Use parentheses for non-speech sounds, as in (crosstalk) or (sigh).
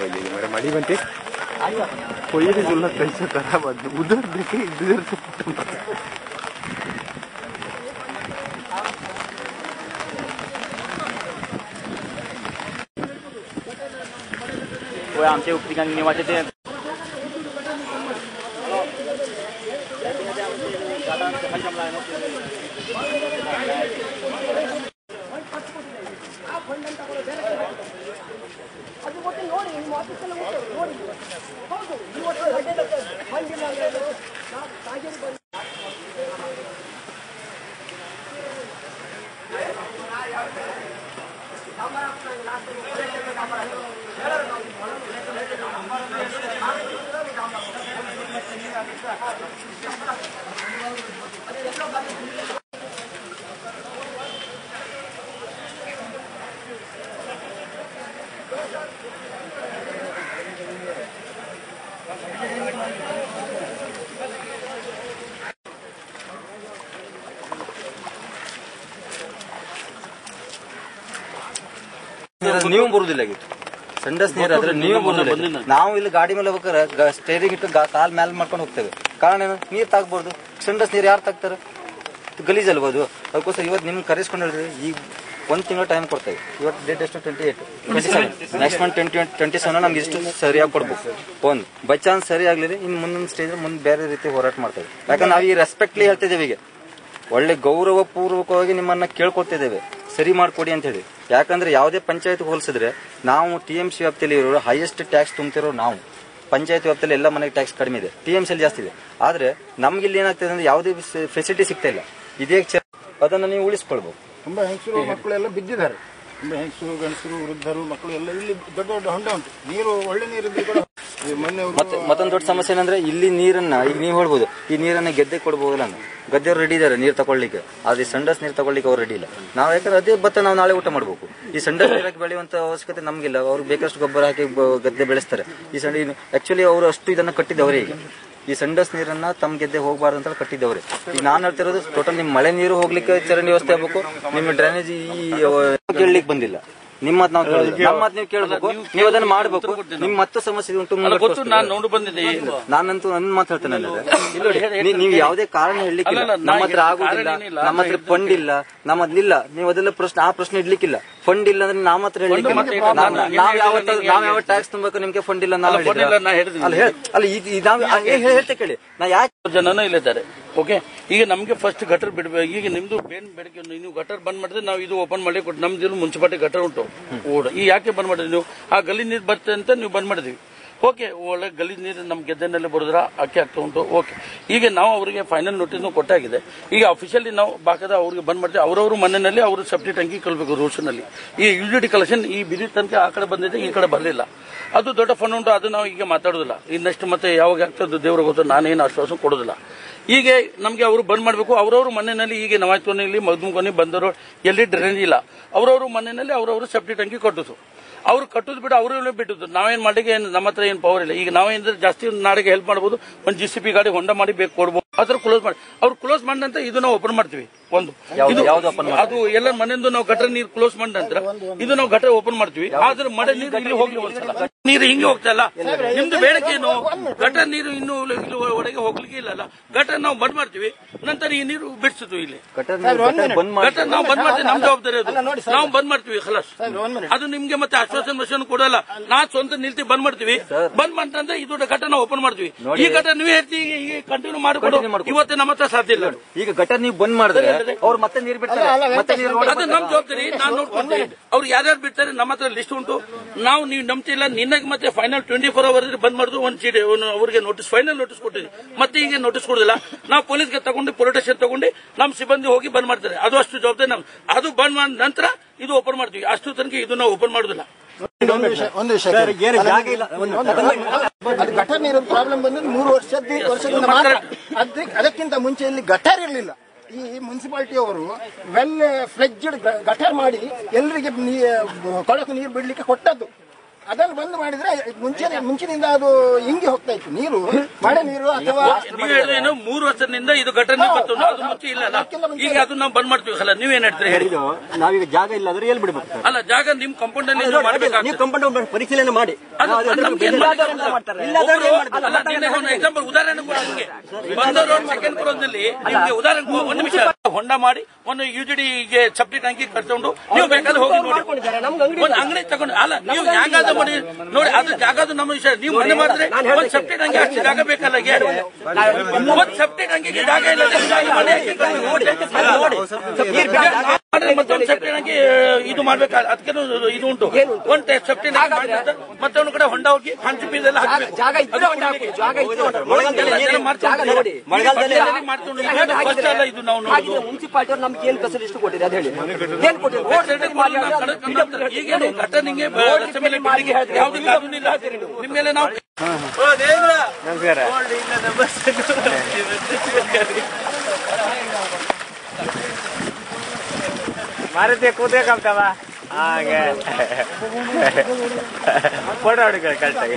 तो ये हमारा मणि बनते अच्छा। कोई भी जुल्लत कैसे करा बंद उधर देखे इधर से आमचे उपसिकांत निवाचे ते दादा ನೀವು ಬರುದಿಲ್ಲ ಆಗಿತ್ತು ಸಂಡಸ್ ನೀರ್ ಆದ್ರೆ ನೀವು ಬರುದಿಲ್ಲ ನಾವು ಇಲ್ಲಿ ಗಾಡಿ ಮೇಲೆ ಹೋಗ್ಬೇಕಾರೆ ಸ್ಟೇರಿಂಗ್ ಇಟ್ಟು ಕಾಲ್ ಮ್ಯಾಲ್ ಮಾಡ್ಕೊಂಡು ಹೋಗ್ತೇವೆ. ಕಾರಣ ಏನು? ನೀರ್ ತಾಕ್ಬಾರ್ದು ಸಂಡಸ್ ನೀರ್ ಯಾರು ತಾಗ್ತಾರೆ? ಗಲೀಜ್ ಅಲ್ವಾ ಅದು ಅದಕ್ಕೋಸ್ಕರ ಇವತ್ತು ನಿಮ್ಗೆ ಕರೆಸ್ಕೊಂಡು ಈಗ ಒಂದ್ ತಿಂಗಳ ಟೈಮ್ ಕೊಡ್ತೇವೆ. ಇವತ್ತು ಡೇಟ್ ಎಷ್ಟು? Twenty eight twenty seven next month twenty twenty seven ನಮ್ಗೆ ಇಷ್ಟು ಸರಿಯಾಗಿ ಕೊಡ್ಬೇಕು. ಒಂದು ಬೈ ಚಾನ್ಸ್ ಸರಿ ಆಗ್ಲಿಲ್ಲ ಇನ್ನು ಮುಂದಿನ ಸ್ಟೇಜ್ ಮುಂದೆ ಬೇರೆ ರೀತಿ ಹೋರಾಟ ಮಾಡ್ತೇವೆ. ಯಾಕಂದ್ರೆ ನಾವು ಈ ರೆಸ್ಪೆಕ್ಟ್ಲಿ ಹೇಳ್ತಿದ್ದೇವೆ ಈಗ ಒಳ್ಳೆ ಗೌರವ ಪೂರ್ವಕವಾಗಿ ನಿಮ್ಮನ್ನ ಕೇಳ್ಕೊತಿದ್ದೇವೆ ಸರಿ ಮಾಡ್ಕೊಡಿ ಅಂತ ಹೇಳಿ. ಯಾಕಂದ್ರೆ ಯಾವುದೇ ಪಂಚಾಯತ್ ಹೋಲಿಸಿದ್ರೆ ನಾವು ಟಿ ಎಂ ಸಿ ವ್ಯಾಪ್ತಿಯಲ್ಲಿ ಇರೋ ಹೈಯೆಸ್ಟ್ ಟ್ಯಾಕ್ಸ್ ತುಂಬ್ತಿರೋ ನಾವು. ಪಂಚಾಯತ್ ವ್ಯಾಪ್ತಿಯಲ್ಲಿ ಎಲ್ಲ ಮನೆಗೆ ಟ್ಯಾಕ್ಸ್ ಕಡಿಮೆ ಇದೆ. ಟಿ ಎಂ ಸಿ ಜಾಸ್ತಿ ಇದೆ. ಆದ್ರೆ ನಮ್ಗೆ ಇಲ್ಲಿ ಏನಾಗ್ತದೆ ಅಂದ್ರೆ ಯಾವುದೇ ಫೆಸಿಲಿಟಿ ಸಿಗ್ತಾ ಇಲ್ಲ. ಇದೇ ಅದನ್ನ ನೀವು ಉಳಿಸ್ಕೊಳ್ಬೇಕು. ತುಂಬಾ ಹೆಂಗಸರು ಮಕ್ಕಳೆಲ್ಲ ಬಿದ್ದಿದ್ದಾರೆ. ತುಂಬ ಹೆಂಗಸರು ಗಂಡಸರು ವೃದ್ಧರು ಮಕ್ಕಳು ಎಲ್ಲ ಇಲ್ಲಿ ದೊಡ್ಡ ದೊಡ್ಡ ಹೊಂಡ ಉಂಟು. ನೀರು ಒಳ್ಳೆ ನೀರು ಕೂಡ ಮೊನ್ನೆ ಮತ್ತೆ ಮತ್ತೊಂದು ದೊಡ್ಡ ಸಮಸ್ಯೆ ಏನಂದ್ರೆ ಇಲ್ಲಿ ನೀರನ್ನ ಈಗ ನೀವು ಹೇಳ್ಬೋದು ಈ ನೀರನ್ನ ಗೆದ್ದೆ ಕೊಡ್ಬೋದಲ್ಲ ಗದ್ದೆ ಗದ್ದೆಯವ್ರು ರೆಡಿ ಇದಾರೆ ನೀರು ತಗೊಳ್ಳಿಕ್ಕೆ. ಆದ್ರೆ ಸಂಡಸ್ ನೀರು ತಗೊಳ್ಳಿಕ್ಕೆ ಅವ್ರು ರೆಡಿ ಇಲ್ಲ. ನಾವು ಯಾಕಂದ್ರೆ ಅದೇ ಭತ್ತ ನಾವು ನಾಳೆ ಊಟ ಮಾಡಬೇಕು. ಈ ಸಂಡಸ್ ನೀರಕ್ಕೆ ಬೆಳೆಯುವಂತ ಅವಶ್ಯಕತೆ ನಮ್ಗಿಲ್ಲ. ಅವ್ರಿಗೆ ಬೇಕಷ್ಟು ಗೊಬ್ಬರ ಹಾಕಿ ಗದ್ದೆ ಬೆಳೆಸ್ತಾರೆ. ಈ ಸಂಡಿ ಆಕ್ಚುಲಿ ಅವರು ಅಷ್ಟು ಇದನ್ನ ಕಟ್ಟಿದ್ದವರೇ ಈಗ ಈ ಸಂಡಸ್ ನೀರನ್ನ ತಮ್ ಗೆದ್ದೆ ಹೋಗಬಾರ್ದು ಅಂತ ಕಟ್ಟಿದವ್ರೆ ಈಗ ನಾನು ಹೇಳ್ತಿರೋದು ಟೋಟಲ್ ನಿಮ್ ಮಳೆ ನೀರು ಹೋಗ್ಲಿಕ್ಕೆ ಚರಂಡಿ ವ್ಯವಸ್ಥೆ ಆಗ್ಬೇಕು. ನಿಮ್ ಡ್ರೈನೇಜ್ ಈ, ಕೇಳಲಿಕ್ಕೆ ಬಂದಿಲ್ಲ. ನಿಮ್ಮ ಮಾತು ನಾವು ನಮ್ಮದ್ ನೀವು ಕೇಳಬೇಕು. ನೀವು ಅದನ್ನ ಮಾಡಬೇಕು. ನಿಮ್ ಮತ್ತೆ ಸಮಸ್ಯೆ ಉಂಟು ಗೊತ್ತು ನಾನು ನೋಡಿ ಬಂದಿದ್ದೆ ನಾನಂತೂ ನನ್ನ ಮಾತು ಹೇಳ್ತೇನೆ ಇಲ್ಲಿ ನೀವು ಯಾವುದೇ ಕಾರಣ ಹೇಳಲಿಕ್ಕಿಲ್ಲ. ನಮ್ಮ ಹತ್ರ ಆಗುದಿಲ್ಲ. ನಮ್ಮ ಹತ್ರ ಫಂಡ್ ಇಲ್ಲ. ನಮ್ಮದಿಲ್ಲ ನೀವು ಅದೆಲ್ಲ ಪ್ರಶ್ನೆ ಆ ಪ್ರಶ್ನೆ ಇಡ್ಲಿಕ್ಕಿಲ್ಲ. ಫಂಡ್ ಇಲ್ಲ ಅಂದ್ರೆ ನಮ್ಮ ಹತ್ರ ಹೇಳಿ ಮತ್ತೆ ಈಗ ನಾನು ನಾವ್ ಯಾವತ್ತ ನಾವ್ ಯಾವ ಟ್ಯಾಕ್ಸ್ ತುಂಬಬೇಕು ನಿಮ್ಗೆ ಫಂಡ್ ಇಲ್ಲ ನಾವು ಅಲ್ಲ. ಅಲ್ಲ ಹೇಳ ಅಲ್ಲ ಇದು ಇದು ನಾವು ಏ- ಏ- ಕೇಳಿ. ನಾ ಯಾಕೆ ಜನನೂ ಇಲ್ಲಿದ್ದಾರೆ. ಓಕೆ ಈಗ ನಮಗೆ ಫಸ್ಟ್ ಗಟರ್ ಬಿಡಬೇಕು ಈಗ ನಿಮ್ದು ಬೇನ್ ಬೆಳಗ್ಗೆ ನೀವು ಗಟರ್ ಬಂದ್ ಮಾಡಿದ್ರೆ ನಾವು ಇದು ಓಪನ್ ಮಾಡಿ ಕೊಟ್ಟು ನಮ್ದು ಮುನ್ಸಿಪಾಲಿಟಿ ಗಟರ್ ಉಂಟು. ಓಡ. ಈ ಯಾಕೆ ಬಂದ್ ಮಾಡಿದ್ರಿ ನೀವು? ಆ ಗಲ್ಲಿ ನೀರು ಬರ್ತದೆ ಅಂತ ನೀವು ಬಂದ್ ಮಾಡಿದ್ವಿ ಓಕೆ ಒಳ್ಳೆ ಗಲ್ಲಿ ನೀರು ನಮ್ಮ ಗೆದ್ದೆನಲ್ಲಿ ಬರೋದ್ರ ಅಕ್ಕಿ ಆಗ್ತಾ ಉಂಟು. ಓಕೆ ಈಗ ನಾವು ಅವರಿಗೆ ಫೈನಲ್ ನೋಟಿಸ್ ಕೊಟ್ಟಾಗಿದೆ. ಈಗ ಅಫಿಷಿಯಲಿ ನಾವು ಬಾಕದ ಅವ್ರಿಗೆ ಬಂದ್ ಮಾಡ್ತೀವಿ ಅವರವರು ಮನೆಯಲ್ಲಿ ಅವರು ಸಪ್ಟಿ ಟಂಕಿ ಕಲ್ಬೇಕು ರೂಲ್ಸ್ನಲ್ಲಿ ಈ ಯುಡಿಟಿ ಕಲೆಕ್ಷನ್ ಈ ಬಿದಿ ತನಕ ಆ ಕಡೆ ಬಂದಿದೆ, ಈ ಕಡೆ ಬರಲಿಲ್ಲ. ಅದು ದೊಡ್ಡ ಫಂಡ್ ಉಂಟು, ಅದು ನಾವು ಈಗ ಮಾತಾಡೋದಿಲ್ಲ. ಇನ್ನಷ್ಟು ಮತ್ತೆ ಯಾವಾಗ ಆಗ್ತದೆ ದೇವರ ಗೊತ್ತು ನಾನೇನು ಆಶ್ವಾಸ ಕೊಡೋದಿಲ್ಲ. ಈಗ ನಮಗೆ ಅವರು ಬಂದ್ ಮಾಡಬೇಕು. ಅವರವರು ಮನೆಯಲ್ಲಿ ಈಗ ನವಾಜ್ಕೊನೆಯಲ್ಲಿ ಮಗ್ದುಮ್ಕೊನೆ ಬಂದರು, ಎಲ್ಲಿ ಡ್ರೈನೇಜ್ ಇಲ್ಲ. ಅವರವರು ಮನೆಯಲ್ಲಿ ಅವರವರು ಸೆಪ್ಟಿ ಟಂಕಿ ಕಟ್ಟುದು. ಅವ್ರು ಕಟ್ಟೋದು ಬಿಟ್ಟು ಅವರು ಬಿಟ್ಟಿದ್ದು. ನಾವೇನು ಮಾಡಿಗೆ ನಮ್ಮ ಹತ್ರ ಏನು ಪವರ್ ಇಲ್ಲ. ಈಗ ನಾವೇನಂದ್ರೆ ಜಾಸ್ತಿ ನಾಡಿಗೆ ಹೆಲ್ಪ್ ಮಾಡಬಹುದು ಒಂದು ಜಿ ಸಿ ಪಿ ಗಾಡಿ ಹೊಂಡ ಮಾಡಿ ಬೇಕು, ಕೊಡ್ಬೋದು. ಅದ್ರ ಕ್ಲೋಸ್ ಮಾಡಿ. ಅವ್ರು ಕ್ಲೋಸ್ ಮಾಡಿದಂತೆ ಇದನ್ನ ಓಪನ್ ಮಾಡ್ತೀವಿ. ಒಂದು. ಅದು ಎಲ್ಲ ಮನೆಯಿಂದ ನಾವು ಗಟರ್ ನೀರು ಕ್ಲೋಸ್ ಮಾಡಿದ ನಂತರ ಇದು ನಾವು ಗಟರ್ ಓಪನ್ ಮಾಡ್ತೀವಿ. ಆದ್ರೆ ಮಳೆ ನೀರು ಇಲ್ಲಿ ಹೋಗ್ಲಿ ಒಂದ್ಸಲ ನೀರು ಹಿಂಗೆ ಹೋಗ್ತಾ ಇಲ್ಲ. ನಿಮ್ದು ಬೇಡಿಕೆ ಏನು? ಗಟರ್ ನೀರು ಇನ್ನು ಇಲ್ಲಿ ಒಳಗೆ ಹೋಗ್ಲಿಕ್ಕೆ ಇಲ್ಲಲ್ಲ ಗಟರ್ ನಾವು ಬಂದ್ ಮಾಡ್ತೀವಿ. ನಂತರ ಈ ನೀರು ಬಿಡ್ಸುದು ಇಲ್ಲಿ. ಗಟರ್ ನಾವು ಬಂದ್ ಮಾಡ್ತೀವಿ. ನಮ್ ಜವಾಬ್ದಾರಿ ಅದು. ನಾವು ಬಂದ್ ಮಾಡ್ತೀವಿ ಖಲಾಸ್. ಅದು ನಿಮ್ಗೆ ಮತ್ತೆ ಆಶ್ವಾಸನ ಮಷನ್ ಕೊಡಲ್ಲ ನಾ ಸ್ವಂತ ನಿಲ್ತಿ ಬಂದ್ ಮಾಡ್ತೀವಿ. ಬಂದ್ ಮಾಡ್ತಂದ್ರೆ ಇದು ಗಟರ್ ನಾವು ಓಪನ್ ಮಾಡ್ತೀವಿ. ಈ ಗಟರ್ ನೀವೇ ಹೇಳ್ತೀವಿ ಕಂಟಿನ್ಯೂ ಮಾಡಿಕೊಡೋ. ಇವತ್ತು ನಮ್ಮ ಹತ್ರ ಸಾಧ್ಯ ಇಲ್ಲ. ಈಗ ಗಟರ್ ನೀವು ಬಂದ್ ಮಾಡಿದ್ರೆ ಅವ್ರು ಮತ್ತೆ ನೀರು ಬಿಡ್ತಾರೆ ಮತ್ತೆ ನೀರು ಅದು ನಮ್ ಜವಾಬ್ದಾರಿ ನಾನು ನೋಡ್ಕೊಂಡ್ರಿ ಅವ್ರು ಯಾರ್ಯಾರು ಬಿಡ್ತಾರೆ ನಮ್ಮ ಹತ್ರ ಲಿಸ್ಟ್ ಉಂಟು. ನಾವು ನೀವು ನಂಬ್ತಿಲ್ಲ ನಿನ್ನಗೆ ಮತ್ತೆ ಫೈನಲ್ ಟ್ವೆಂಟಿ ಫೋರ್ ಅವರ್ ಬಂದ್ ಮಾಡುದು ಒಂದು ಚೀಟಿ ಅವರಿಗೆ ಅವ್ರಿಗೆ ನೋಟಿಸ್ ಫೈನಲ್ ನೋಟಿಸ್ ಕೊಟ್ಟಿದ್ವಿ ಮತ್ತೆ ಹೀಗೆ ನೋಟಿಸ್ ಕೊಡುದಿಲ್ಲ. ನಾವು ಪೊಲೀಸ್ಗೆ ತಗೊಂಡು ಪೊಲೀಸ್ ಸ್ಟೇಷನ್ ತಗೊಂಡು ನಮ್ ಸಿಬ್ಬಂದಿ ಹೋಗಿ ಬಂದ್ ಮಾಡ್ತಾರೆ. ಅದು ಅಷ್ಟು ಜವಾಬ್ದಾರಿ ನಮ್ ಅದು ಬಂದ್ ಮಾಡಿದ ನಂತರ ಇದು ಓಪನ್ ಮಾಡ್ತೀವಿ. ಅಷ್ಟು ತನಕ ಇದು ನಾವು ಓಪನ್ ಮಾಡುದಿಲ್ಲ. ಒಂದು ವಿಷಯ ಅದು ಗಟರ್ ನೀರು ಪ್ರಾಬ್ಲಮ್ ಬಂದ್ರೆ ಮೂರು ವರ್ಷದ ವರ್ಷದಿಂದ ಮಾತ್ರ. ಅದಕ್ಕಿಂತ ಮುಂಚೆ ಇಲ್ಲಿ ಗಟರ್ ಇರಲಿಲ್ಲ. ಈ ಮುನ್ಸಿಪಾಲಿಟಿ ಅವರು ವೆಲ್ ಫ್ಲೆಜ್ಡ್ ಗಟರ್ ಮಾಡಿ ಎಲ್ಲರಿಗೆ ಕೊಳಕು ನೀರು ಬಿಡ್ಲಿಕ್ಕೆ ಕೊಟ್ಟದ್ದು. ಅದನ್ನು ಬಂದ್ ಮಾಡಿದ್ರೆ ಮುಂಚೆ ಮುಂಚಿನಿಂದ ಅದು ಹಿಂಗೆ ಹೋಗ್ತಾ ಇತ್ತು. ನೀರು ಮಳೆ ನೀರು ಅಥವಾ ನೀವು ಹೇಳಿದ್ರೇನು ಮೂರು ವರ್ಷದಿಂದ ಇದು ಘಟನೆ ಬಂತು. ಅದು ಮುಂಚೆ ಇಲ್ಲ ಈಗ ಅದು ನಾವು ಬಂದ್ ಮಾಡ್ತೀವಿ. ಅಲ್ಲ ನೀವೇನ್ ಹೇಳ್ತೀರಿ? ಹೇಳಿ. ನಾವೀಗ ಜಾಗ ಇಲ್ಲ ಅಂದ್ರೆ ಎಲ್ಲಿ ಬಿಡ್ಬೇಕು ಸರ್? ಅಲ್ಲ ಜಾಗ ನಿಮ್ ಕಾಂಪೌಂಡ್ ಅಲ್ಲಿ ನೀವು ಕಂಪೌಂಡ್ ಪರಿಶೀಲನೆ ಮಾಡಿ. ಏನ್ ಏನ್ example ಉದಾಹರಣೆ ಕೊಡು ನಮ್ಗೆ. ಬಂದವರು ಒಂದು ಸೆಕೆಂಡ್ ಕೊಡೋದ್ರಲ್ಲಿ ನಿಮ್ಗೆ ಉದಾಹರಣೆ ಒಂದು ನಿಮಿಷ. ಹೊಂಡ ಮಾಡಿ ಒಂದು ಯುಜಿಡಿಗೆ ಸಬ್ಟಿ ಟ್ಯಾಂಕಿ ಕಟ್ಕೊಂಡು ನೀವು ಬೇಕಾದ್ರೆ ಹೋಗಿ ನೋಡಿ. ಒಂದು ಅಂಗಡಿ ತಗೊಂಡು ಅಲ್ಲ ನೀವು ಜಾಗದ ಮಾಡಿ ನೋಡಿ ಅದು ಜಾಗದ ನಮ್ಮ ವಿಷಯ ನೀವು ಮನೆ ಮಾಡಿದ್ರೆ ಒಂದು ಸೆಪ್ಟಿ ಟ್ಯಾಂಕಿ ಅಷ್ಟು ಜಾಗ ಬೇಕಲ್ಲ? ಒಂದು ಸೆಪ್ಟಿ ಟ್ಯಾಂಕಿಗೆ ಜಾಗ ಇಲ್ಲ ಜಾಗ ಮನೆ ನೋಡಿ. ಮಾಡ್ರೆ ಮತ್ತೊಂದು ಟ್ಯಾಂಕಿ ಇದು ಮಾಡ್ಬೇಕು. ಅದಕ್ಕೆ ಇದು ಉಂಟು? ಒಂದ್ ಮಾಡಿದ್ರೆ ಮತ್ತೆ ಒಂದು ಕಡೆ ಹೊಂಡ ಹೋಗಿ ಹಂಚು ಬೀದೆಲ್ಲ ಹಾಕ್ಬೇಕು. ಜಾಗ ಇದ್ರೆ ಹಾಕು, ಜಾಗ ಇದ್ರೆ ಮಳೆಗಾಲದಲ್ಲಿ ಇದು ನಾವು. ಮುನ್ಸಿಪಾಲಿಟಿ ಅವ್ರು ನಮ್ಗೆ ಏನ್ ಫೆಸಿಲಿಟಿ ಕೊಟ್ಟಿದೆ ಅದು ಹೇಳಿ. ಏನ್ ಕೊಟ್ಟಿದ್ರು ಮಾಡಿ ನಾವು ಘಟನೆಗೆ ಬಿಲ್ಡಿಂಗ್ (laughs) ಯಾವ್ದು ಕೂದೇ ಕಲ್ತವ? ಮಾರುತಿ ಹಾಗೆ. ಫೋಟೋ ಹೊಡಿಕ ಕರೆಕ್ಟಾಗಿ